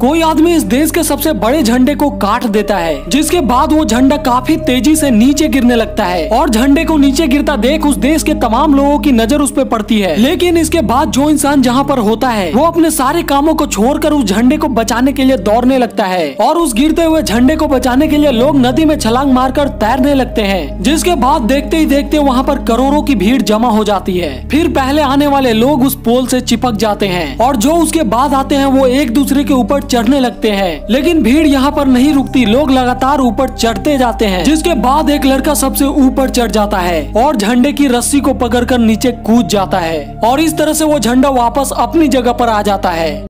कोई आदमी इस देश के सबसे बड़े झंडे को काट देता है, जिसके बाद वो झंडा काफ़ी तेज़ी से नीचे गिरने लगता है। और झंडे को नीचे गिरता देख उस देश के तमाम लोगों की नज़र उस पर पड़ती है। लेकिन इसके बाद जो इंसान जहाँ पर होता है, वो अपने सारे कामों को छोड़कर उस झंडे को बचाने के लिए दौड़ने लगता है। और उस गिरते हुए झंडे को बचाने के लिए लोग नदी में छलांग मारकर तैरने लगते है, जिसके बाद देखते ही देखते वहाँ पर करोड़ों की भीड़ जमा हो जाती है। फिर पहले आने वाले लोग उस पोल से चिपक जाते हैं, और जो उसके बाद आते हैं, वो एक दूसरे के ऊपर चढ़ने लगते हैं। लेकिन भीड़ यहाँ पर नहीं रुकती। लोग लगातार ऊपर चढ़ते जाते हैं, जिसके बाद एक लड़का सबसे ऊपर चढ़ जाता है और झंडे की रस्सी को पकड़कर नीचे कूद जाता है और इस तरह ऐसी वो झंडा वापस अपनी जगह आरोप आ जाता है।